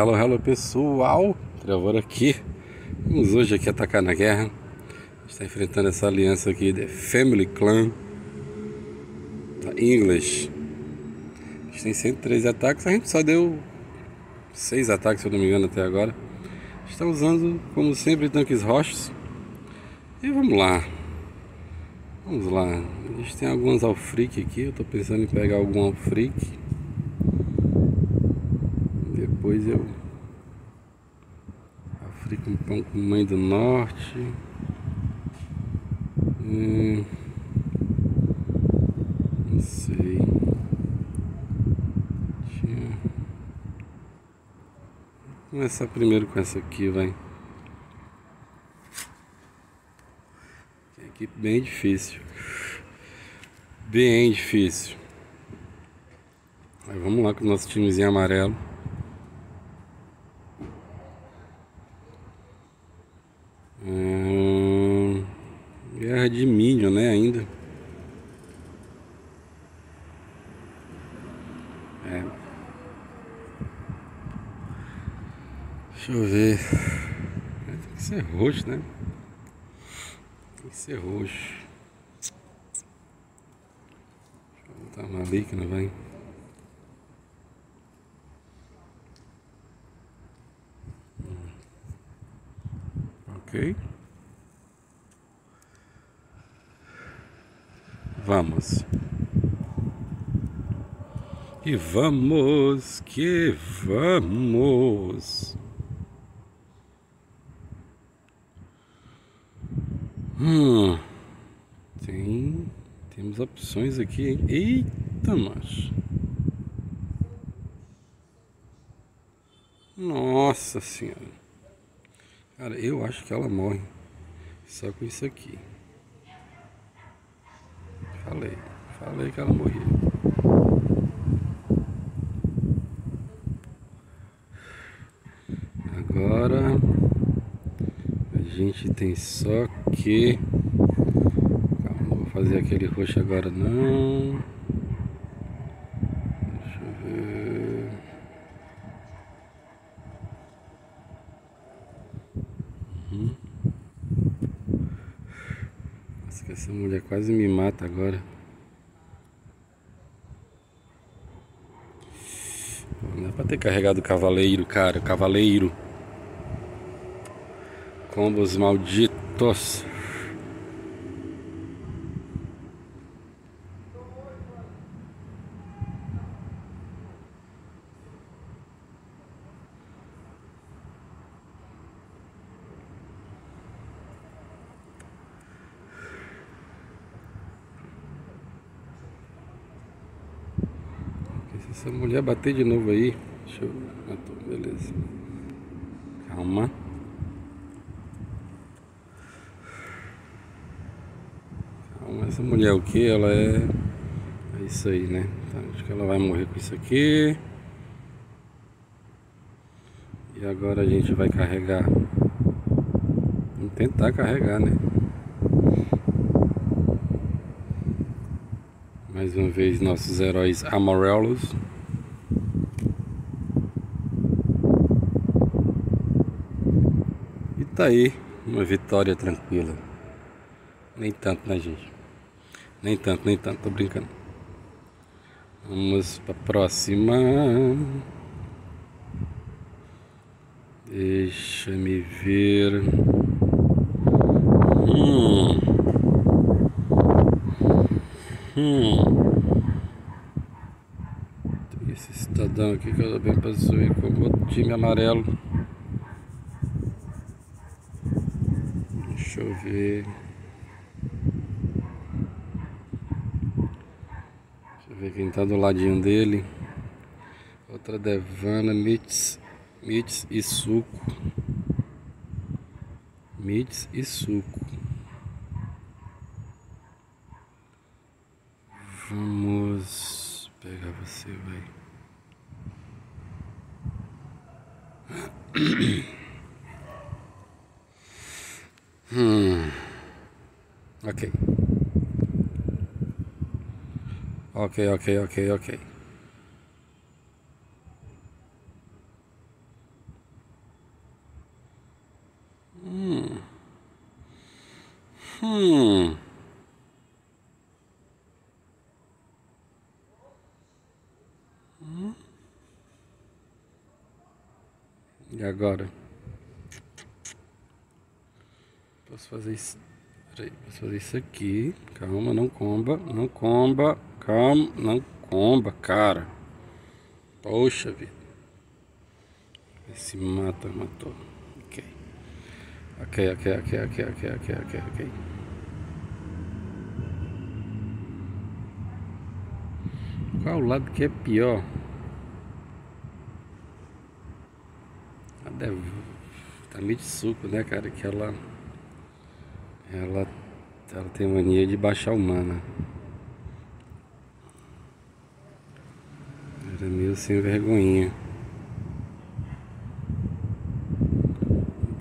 Hello, hello pessoal, Trevor aqui. Vamos hoje aqui atacar na guerra. Está enfrentando essa aliança aqui de Family Clan da English. A gente tem 113 ataques, a gente só deu 6 ataques, se eu não me engano, até agora. Está usando, como sempre, tanques rochos. E vamos lá. Vamos lá. A gente tem alguns alfric aqui. Eu estou pensando em pegar algum alfric. Depois eu africo um pão com mãe do norte. Hum, não sei. Tinha... Vou começar primeiro com essa aqui, vai. Aqui bem difícil. Bem difícil. Aí vamos lá com o nosso timezinho amarelo. Hum, guerra de milho, né? Ainda. É. Deixa eu ver. Tem que ser roxo, né? Tem que ser roxo. Deixa eu botar uma não vai. Ok. Vamos. E vamos, que vamos. Hum, tem, temos opções aqui, hein? Eita. Nossa senhora. Cara, eu acho que ela morre só com isso aqui. Falei, falei que ela morria. Agora a gente tem só que. Calma, não vou fazer aquele roxo agora não. Nossa, que essa mulher quase me mata agora. Não é pra ter carregado o cavaleiro, cara. Cavaleiro. Combos malditos. Se essa mulher bater de novo aí. Deixa eu. Matou, beleza. Calma. Calma, essa mulher o que? Ela é. É isso aí, né? Tá, acho que ela vai morrer com isso aqui. E agora a gente vai carregar. Vamos tentar carregar, né? Mais uma vez nossos heróis amarelos. E tá aí, uma vitória tranquila. Nem tanto, né, gente? Nem tanto, nem tanto, tô brincando. Vamos pra próxima. Deixa me ver. Hum. Hum. Esse cidadão aqui que eu bem pra zoar com outro time amarelo. Deixa eu ver. Deixa eu ver quem tá do ladinho dele. Outra Devana, Mitz, Mitz e Suco. Mitz e Suco. Vamos pegar você, vai. Hum. Ok. Ok, ok, ok, ok. Hum. Hum. E agora? Posso fazer isso. Peraí, posso fazer isso aqui. Calma, não comba, não comba. Calma, não comba, cara. Poxa vida. Esse mata, matou. Ok. Ok, ok, ok, ok, ok, ok, ok, ok. Qual lado que é pior? A deve... Tá meio de suco, né, cara? Que ela... Ela... Ela tem mania de baixar o. Era meio sem vergonhinha.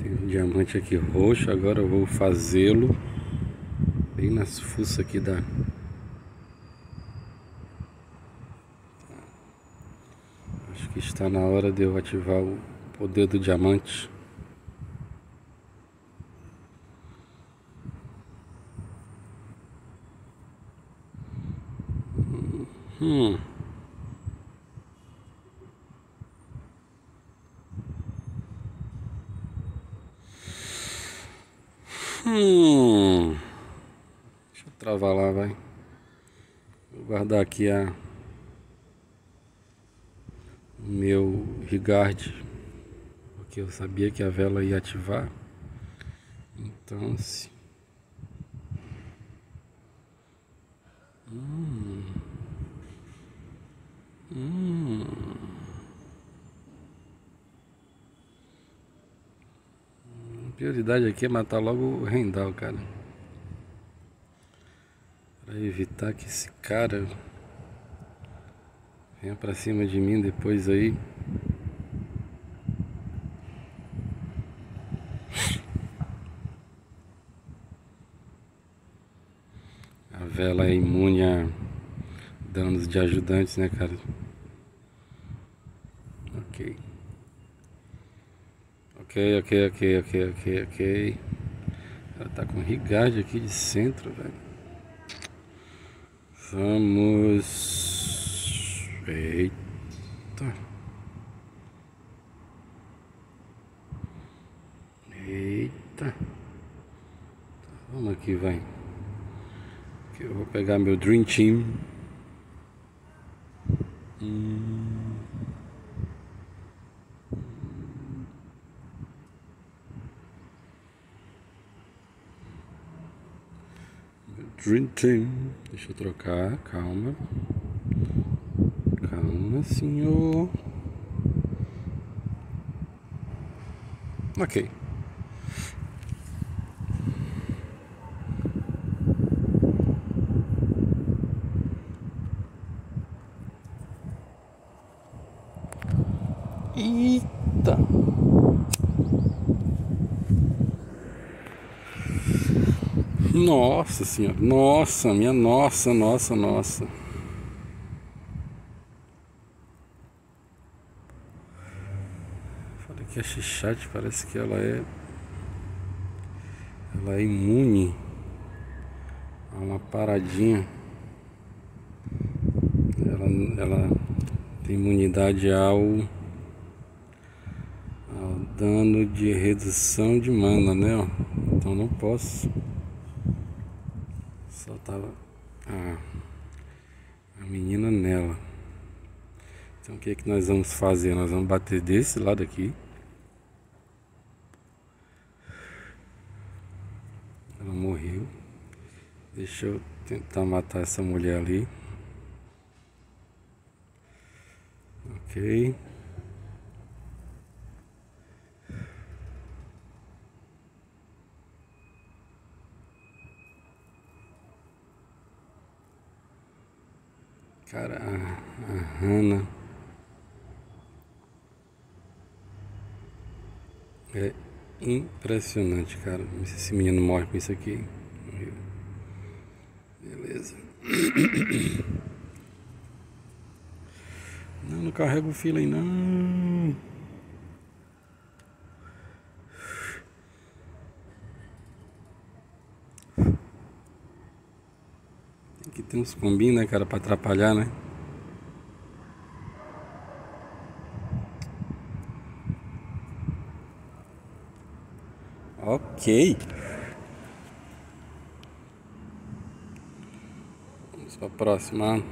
Tem um diamante aqui roxo, agora eu vou fazê-lo bem nas fuças aqui da Acho que está na hora de eu ativar o poder do diamante. Hum. Hum. Deixa eu travar lá, vai. Vou guardar aqui a meu regard porque eu sabia que a vela ia ativar. Então, se hum. Hum. A prioridade aqui é matar logo o Rendal, cara. Para evitar que esse cara venha pra cima de mim depois aí. A vela é imune a danos de ajudantes, né, cara? Ok. Ok, ok, ok, ok, ok, ok. Ela tá com rigard aqui de centro, velho. Vamos. Eita. Eita. Vamos aqui, vai. Eu vou pegar meu Dream Team. Hum. Dream Team. Deixa eu trocar, calma. Calma, senhor. Ok. Eita! Nossa senhora, nossa, minha nossa, nossa, nossa. Falei que a Xixate parece que ela é. Ela é imune a uma paradinha. Ela, ela tem imunidade ao, ao dano de redução de mana, né? Então não posso a, a menina nela. Então o que é que nós vamos fazer? Nós vamos bater desse lado aqui. Ela morreu. Deixa eu tentar matar essa mulher ali. Ok. Cara, a, a é impressionante, cara. Se esse menino morre com isso aqui. Beleza. Não, não carrego o fila aí, não. Aqui tem uns combinhos, né, cara, pra atrapalhar, né? Ok. Vamos para a próxima.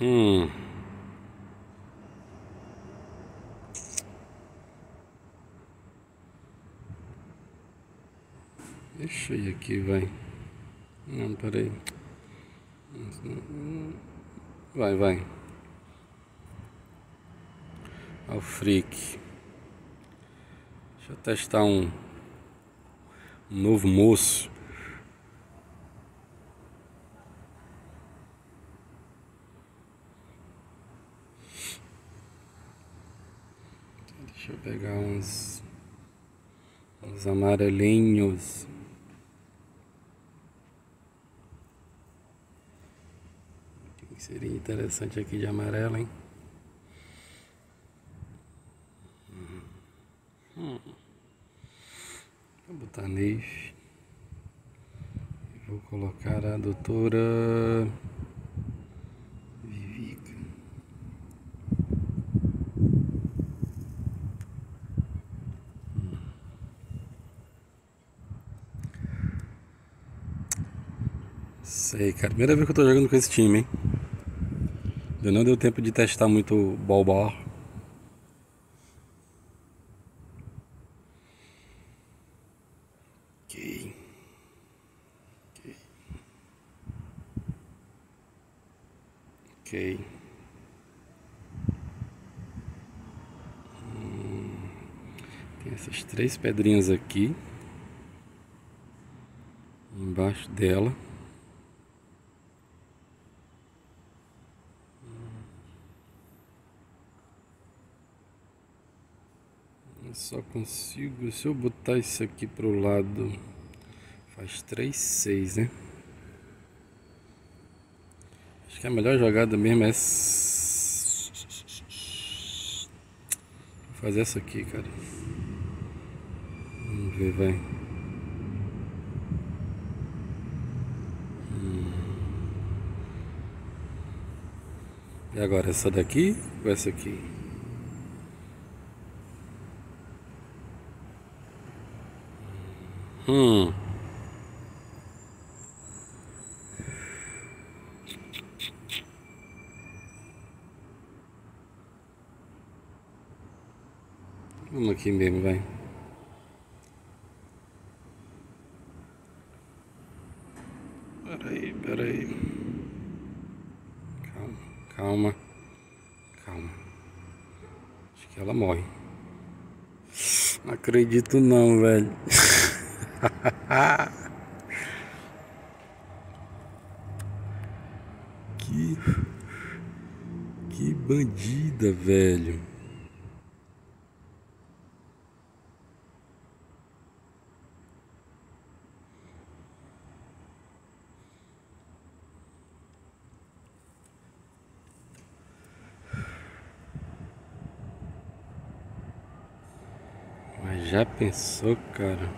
Hum. Deixa eu ir aqui, vai. Não, peraí. Vai, vai. Ao freak. Deixa eu testar um, um novo moço. Deixa eu pegar uns, uns amarelinhos. Seria interessante aqui de amarelo, hein? Hum. Vou botar nesse. Vou colocar a doutora Vivica. Sei, cara. Primeira vez que eu tô jogando com esse time, hein? Eu não deu tempo de testar muito. Ok. Ok. Ok. Hum, tem essas três pedrinhas aqui. Embaixo dela. Eu só consigo, se eu botar isso aqui pro lado, faz 3, 6, né? Acho que a melhor jogada mesmo é Vou fazer essa aqui, cara. Vamos ver, vai. Hum. E agora, essa daqui ou essa aqui? Hum. Vamos aqui mesmo, vai. Peraí, peraí. Calma, calma, calma. Acho que ela morre. Não acredito não, velho. que. Que bandida, velho. Mas já pensou, cara?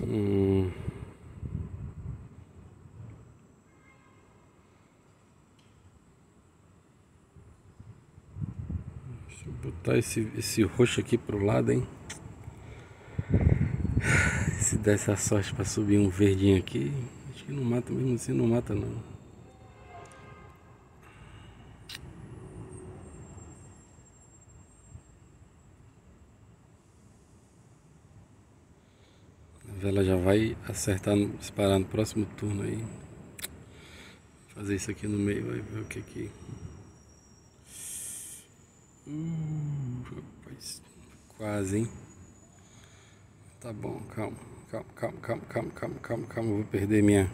Hum. Deixa eu botar esse, esse roxo aqui pro lado, hein? Se desse a sorte pra subir um verdinho aqui, acho que não mata mesmo assim, não mata não. vela já vai acertar, disparar no próximo turno aí. Fazer isso aqui no meio, vai ver o que aqui. Uh, rapaz, quase, hein? Tá bom, calma, calma, calma, calma, calma, calma, calma, calma, vou perder minha...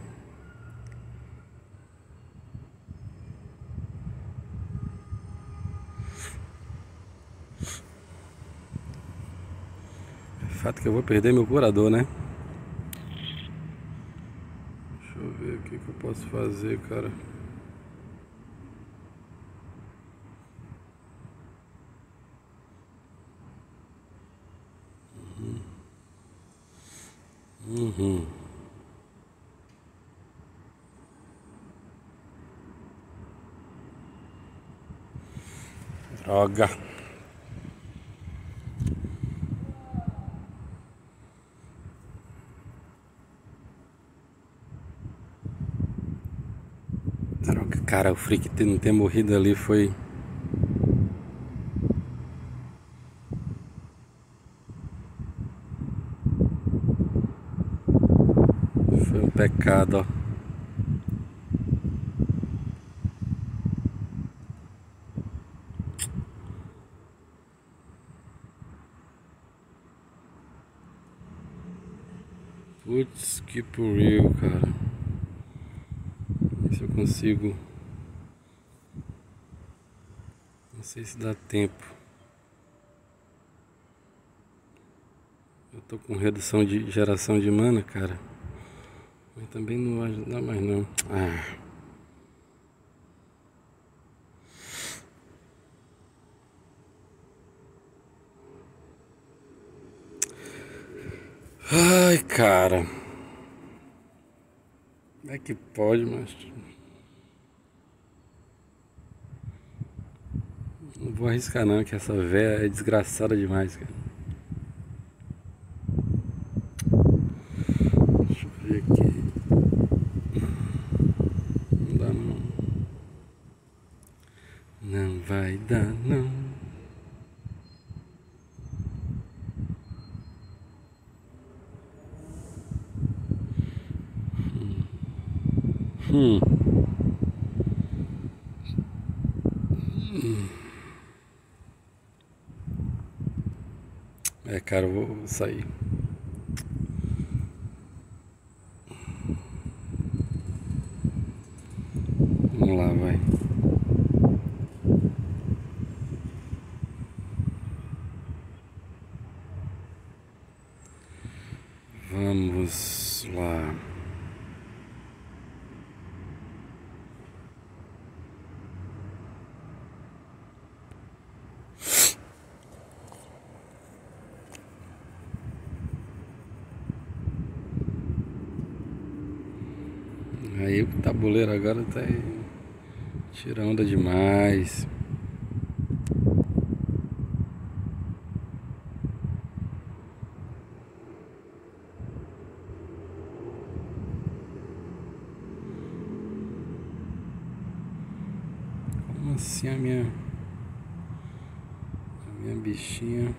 fato que eu vou perder meu curador, né? Deixa eu ver o que, que eu posso fazer, cara. Droga. Droga, cara, o Freak não ter morrido ali foi. Foi um pecado, ó. Putz, que puril, cara. Se eu consigo. Não sei se dá tempo. Eu tô com redução de geração de mana, cara. Mas também não vai ajudar mais não. Ah. Ai, cara. É que pode, mas. Não vou arriscar não, que essa véia é desgraçada demais, cara. Deixa eu ver aqui. Não dá não. Não vai dar não. Hum. É, vou sair. Vamos lá, vai. Vamos lá. Aí o tabuleiro agora tá tira onda demais. Como assim a minha a minha bichinha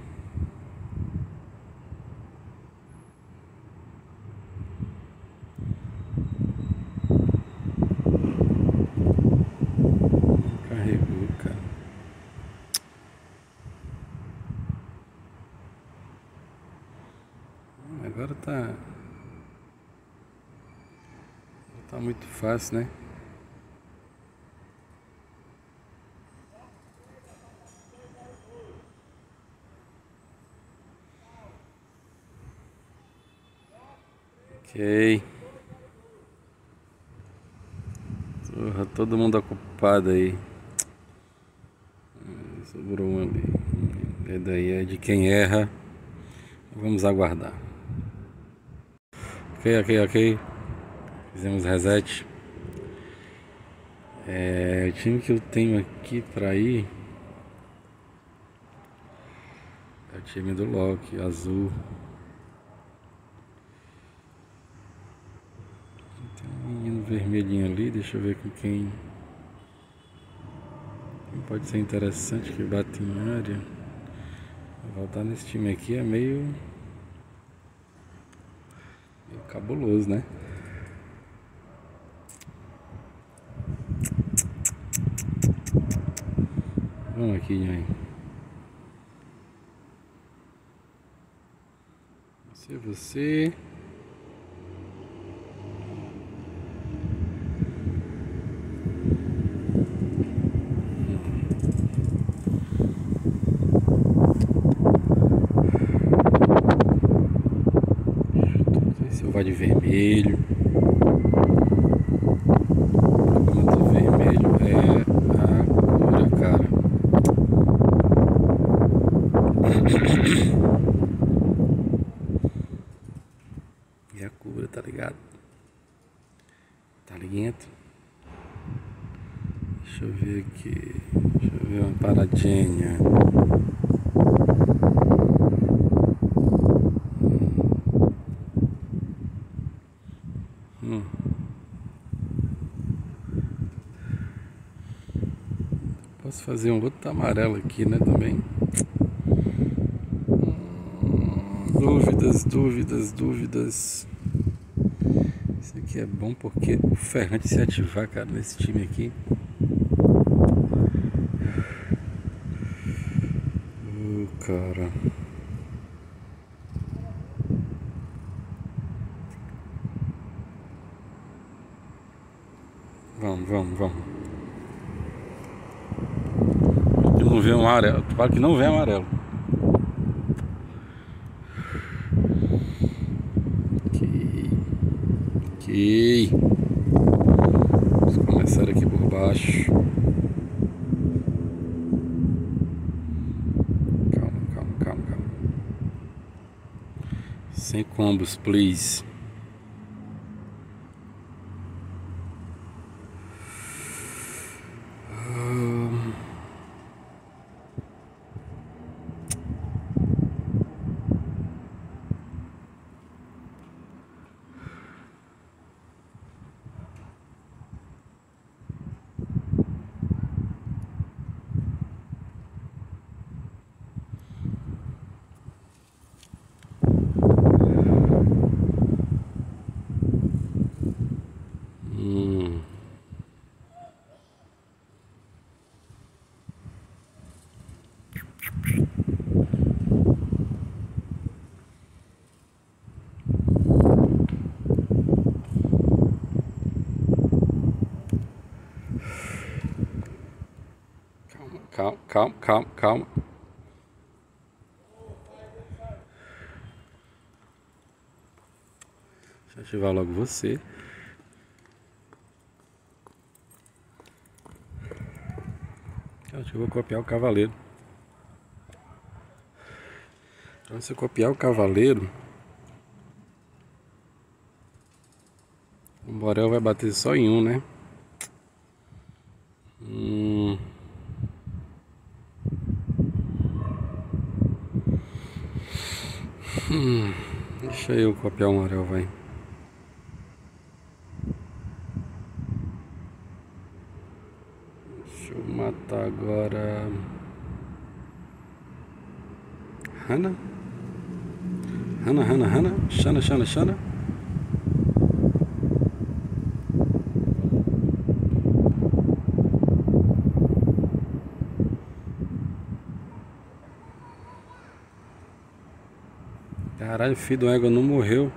Agora tá. Tá muito fácil, né? Ok. Porra, todo mundo ocupado aí. Sobrou um ali. E daí é de quem erra. Vamos aguardar. Ok, ok, ok. Fizemos reset. É, o time que eu tenho aqui pra ir é o time do Loki, azul. Tem um menino vermelhinho ali, deixa eu ver com quem. Quem pode ser interessante que bate em área. Voltar nesse time aqui é meio cabuloso, né? Vamos aqui, Nhay. Você, você. vai de vermelho. O problema do vermelho é a cura, cara. E a cura, tá ligado? Tá ligado? Deixa eu ver aqui. Deixa eu ver uma paradinha. Hum. Posso fazer um outro amarelo aqui, né, também. Hum, dúvidas, dúvidas, dúvidas. Isso aqui é bom porque o ferrante se ativar, cara, nesse time aqui. Oh, cara. Vamos, vamos, vamos. Que não vê amarelo. Claro que não vê amarelo. Ok. Ok. Vamos começar aqui por baixo. Calma, calma, calma, calma. Sem combos, please. Hum. Calma, calma, calma. Deixa eu ativar logo você. Acho que eu vou copiar o cavaleiro. Então se eu copiar o cavaleiro, o Borel vai bater só em um, né? Hum. Hum. Deixa eu copiar o Morel, vai. Deixa eu matar agora. Hana? Hana, Hana, Hana? Xana, Xana, Xana? Caralho, filho do égua não morreu.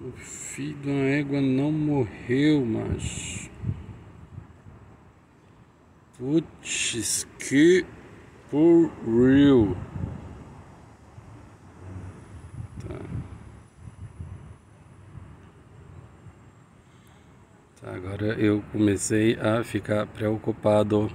O filho da égua não morreu, mas. Putz, que por real. Tá. Tá, agora eu comecei a ficar preocupado.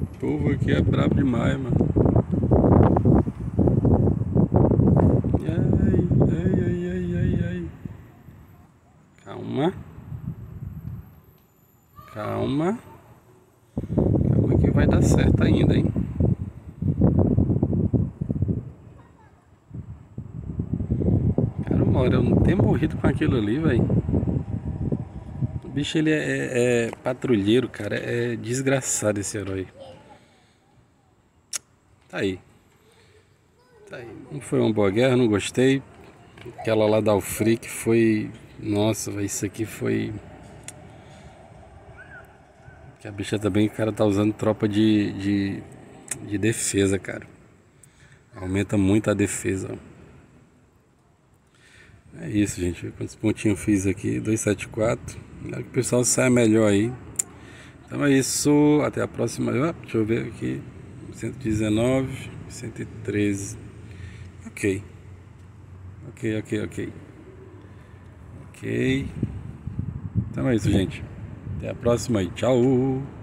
O povo aqui é brabo demais, mano. Ai, ai, ai, ai, ai, ai. Calma. Calma. Calma que vai dar certo ainda, hein? Cara, uma hora eu não ter morrido com aquilo ali, velho. O bicho ele é, é, é patrulheiro, cara. É desgraçado esse herói. Tá aí. Tá aí. Não foi uma boa guerra, não gostei. Aquela lá da Alfric foi. Nossa, isso aqui foi. Que a bicha também, o cara tá usando tropa de, de, de defesa, cara. Aumenta muito a defesa. É isso, gente. Quantos pontinhos eu fiz aqui? 274. que o pessoal saia melhor aí. Então é isso. Até a próxima. Ah, deixa eu ver aqui. 119, 113. Ok. Ok, ok, ok. Ok. Então é isso, gente. Até a próxima aí. Tchau.